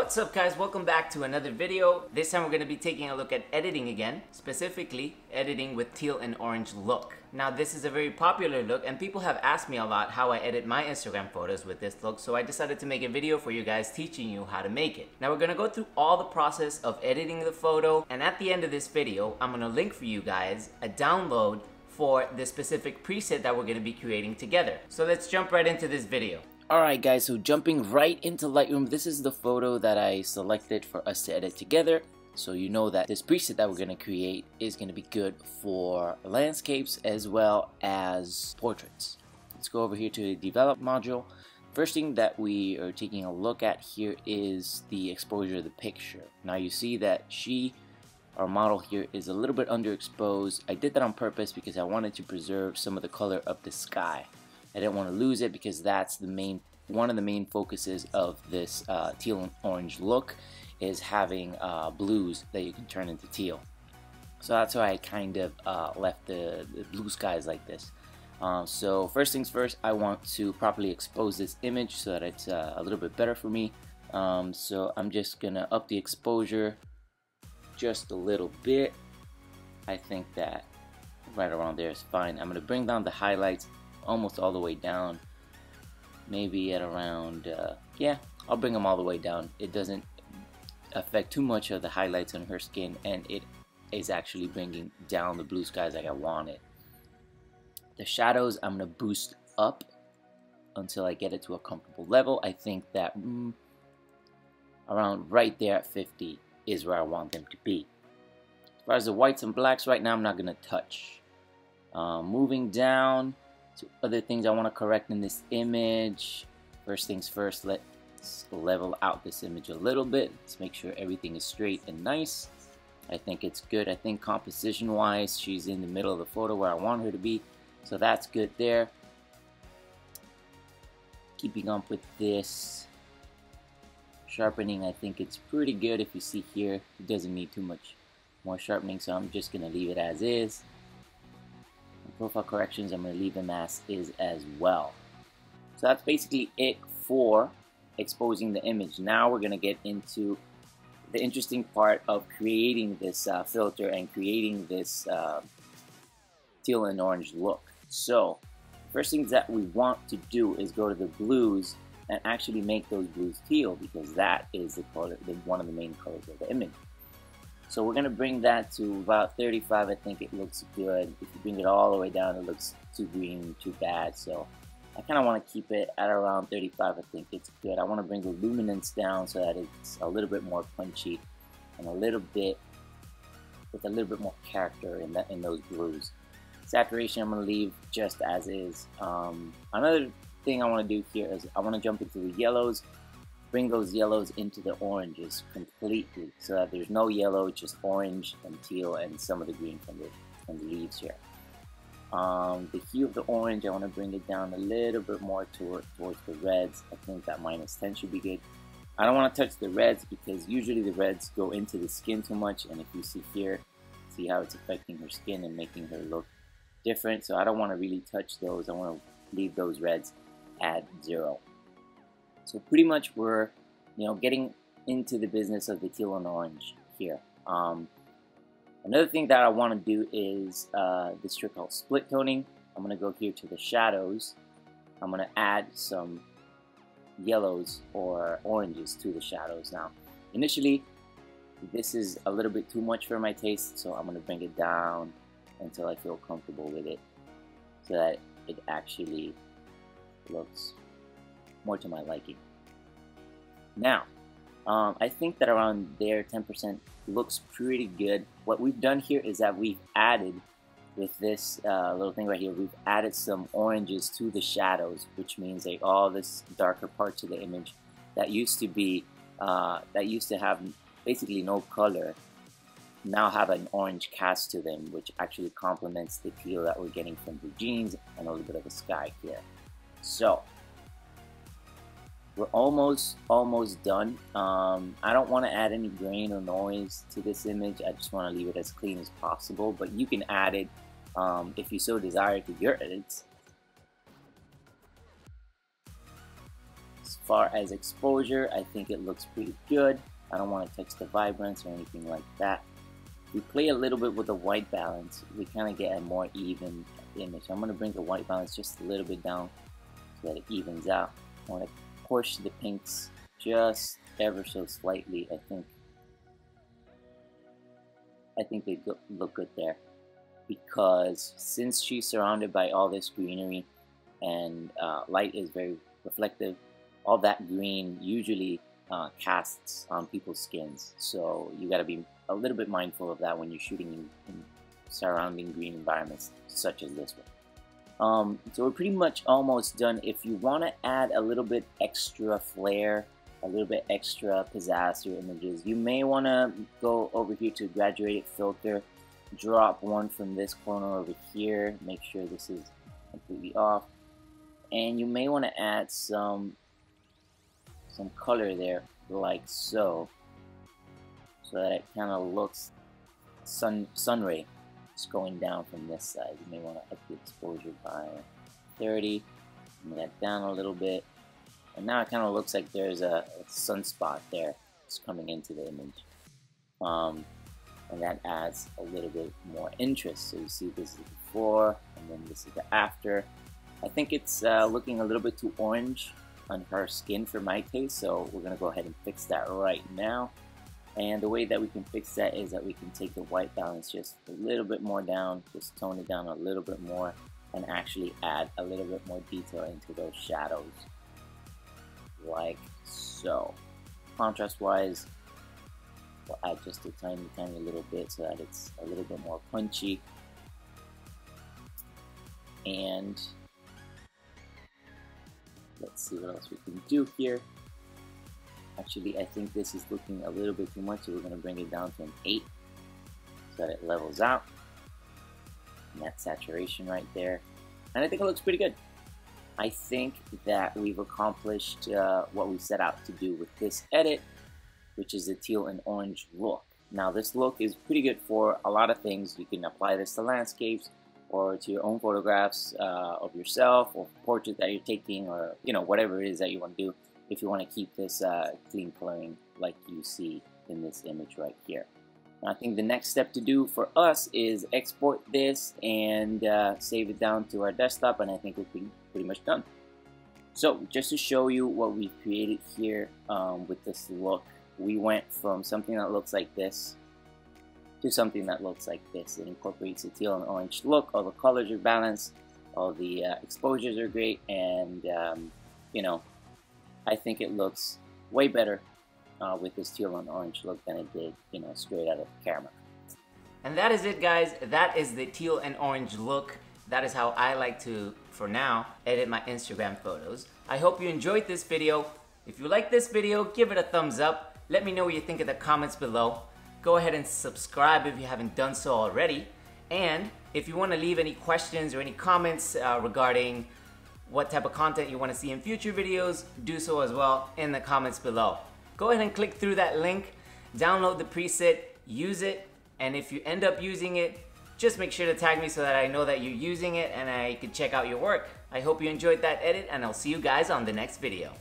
What's up guys, welcome back to another video. This time we're going to be taking a look at editing again, specifically editing with teal and orange look. Now this is a very popular look and people have asked me a lot how I edit my Instagram photos with this look so I decided to make a video for you guys teaching you how to make it. Now we're going to go through all the process of editing the photo and at the end of this video I'm going to link for you guys a download for the specific preset that we're going to be creating together. So let's jump right into this video. Alright guys, so jumping right into Lightroom, this is the photo that I selected for us to edit together. So you know that this preset that we're going to create is going to be good for landscapes as well as portraits. Let's go over here to the develop module. First thing that we are taking a look at here is the exposure of the picture. Now you see that she, our model here, is a little bit underexposed. I did that on purpose because I wanted to preserve some of the color of the sky. I didn't want to lose it because that's the main one of the main focuses of this uh, teal and orange look is having uh, blues that you can turn into teal. So that's why I kind of uh, left the, the, blue skies like this. Um, so first things first, I want to properly expose this image so that it's uh, a little bit better for me. Um, so I'm just gonna up the exposure just a little bit. I think that right around there is fine. I'm gonna bring down the highlights almost all the way down. Maybe at around uh, yeah I'll bring them all the way down. It doesn't affect too much of the highlights on her skin and it is actually bringing down the blue skies like I wanted the shadows I'm gonna boost up until I get it to a comfortable level. I think that mm, around right there at 50 is where I want them to be. As far as the whites and blacks right now I'm not gonna touch. Uh, moving down other things I want to correct in this image. First things first, let's level out this image a little bit. Let's make sure everything is straight and nice. I think it's good. I think composition wise, she's in the middle of the photo where I want her to be. So that's good there. Keeping up with this sharpening, I think it's pretty good. If you see here, it doesn't need too much more sharpening, so I'm just going to leave it as is profile corrections, I'm going to leave them as is as well. So that's basically it for exposing the image. Now we're going to get into the interesting part of creating this uh, filter and creating this uh, teal and orange look. So first things that we want to do is go to the blues and actually make those blues teal because that is the color, the, one of the main colors of the image. So we're gonna bring that to about 35. I think it looks good. If you bring it all the way down, it looks too green, too bad. So I kind of want to keep it at around 35. I think it's good. I want to bring the luminance down so that it's a little bit more punchy and a little bit with a little bit more character in that in those blues. Saturation I'm gonna leave just as is. Um, another thing I want to do here is I want to jump into the yellows bring those yellows into the oranges completely so that there's no yellow, just orange and teal and some of the green from the, from the leaves here. Um, the hue of the orange, I want to bring it down a little bit more toward, towards the reds. I think that minus 10 should be good. I don't want to touch the reds because usually the reds go into the skin too much and if you see here, see how it's affecting her skin and making her look different. So I don't want to really touch those. I want to leave those reds at zero. So pretty much we're, you know, getting into the business of the teal and orange here. Um, another thing that I want to do is uh, this trick called split toning. I'm going to go here to the shadows. I'm going to add some yellows or oranges to the shadows. Now, initially, this is a little bit too much for my taste, so I'm going to bring it down until I feel comfortable with it so that it actually looks more to my liking. Now, um, I think that around there, 10% looks pretty good. What we've done here is that we've added, with this uh, little thing right here, we've added some oranges to the shadows, which means that all this darker parts of the image that used to be, uh, that used to have basically no color, now have an orange cast to them, which actually complements the teal that we're getting from the jeans and a little bit of the sky here. So, we're almost almost done um, I don't want to add any grain or noise to this image I just want to leave it as clean as possible but you can add it um, if you so desire to your edits as far as exposure, I think it looks pretty good. I don't want to touch the vibrance or anything like that. We play a little bit with the white balance. We kind of get a more even image. I'm going to bring the white balance just a little bit down so that it evens out. I want to push the pinks just ever so slightly. I think I think they look good there because since she's surrounded by all this greenery and uh, light is very reflective, all that green usually uh, casts on people's skins. So you got to be a little bit mindful of that when you're shooting in, in surrounding green environments such as this one. Um, so we're pretty much almost done. If you want to add a little bit extra flair, a little bit extra pizzazz to your images, you may want to go over here to graduated filter, drop one from this corner over here, make sure this is completely off, and you may want to add some some color there like so so that it kind of looks sun sun ray It's going down from this side. You may want to up the exposure by 30, bring that down a little bit. And now it kind of looks like there's a, a sunspot there. It's coming into the image. Um, and that adds a little bit more interest. So you see this is before, and then this is the after. I think it's uh, looking a little bit too orange on her skin for my taste, so we're gonna go ahead and fix that right now. And the way that we can fix that is that we can take the white balance just a little bit more down, just tone it down a little bit more, and actually add a little bit more detail into those shadows, like so. Contrast wise, we'll add just a tiny, tiny little bit so that it's a little bit more punchy. And let's see what else we can do here. Actually, I think this is looking a little bit too much, so we're going to bring it down to an 8 so that it levels out. That saturation right there. And I think it looks pretty good. I think that we've accomplished uh, what we set out to do with this edit, which is a teal and orange look. Now this look is pretty good for a lot of things. You can apply this to landscapes or to your own photographs uh, of yourself or portrait that you're taking or you know whatever it is that you want to do if you want to keep this uh, clean coloring like you see in this image right here. I think the next step to do for us is export this and uh, save it down to our desktop and I think we'll be pretty much done. So just to show you what we created here um, with this look, we went from something that looks like this to something that looks like this. It incorporates a teal and orange look, all the colors are balanced, all the uh, exposures are great, and um, you know, I think it looks way better uh, with this teal and orange look than it did, you know, straight out of the camera. And that is it guys, that is the teal and orange look. That is how I like to, for now, edit my Instagram photos. I hope you enjoyed this video. If you like this video, give it a thumbs up. Let me know what you think in the comments below. Go ahead and subscribe if you haven't done so already. And if you want to leave any questions or any comments uh, regarding what type of content you want to see in future videos, do so as well in the comments below. Go ahead and click through that link, download the preset, use it, and if you end up using it, just make sure to tag me so that I know that you're using it and I can check out your work. I hope you enjoyed that edit and I'll see you guys on the next video.